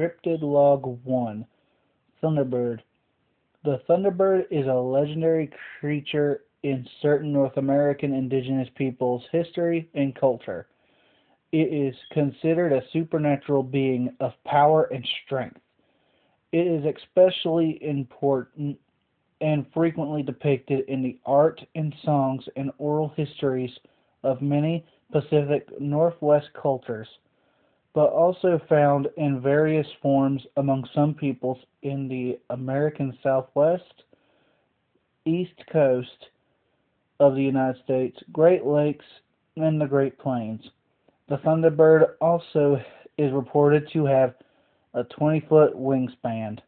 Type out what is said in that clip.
Cryptid Log 1 Thunderbird The thunderbird is a legendary creature in certain North American indigenous peoples' history and culture. It is considered a supernatural being of power and strength. It is especially important and frequently depicted in the art and songs and oral histories of many Pacific Northwest cultures, but also found in various forms among some peoples in the American Southwest, East Coast of the United States, Great Lakes, and the Great Plains. The Thunderbird also is reported to have a 20 foot wingspan.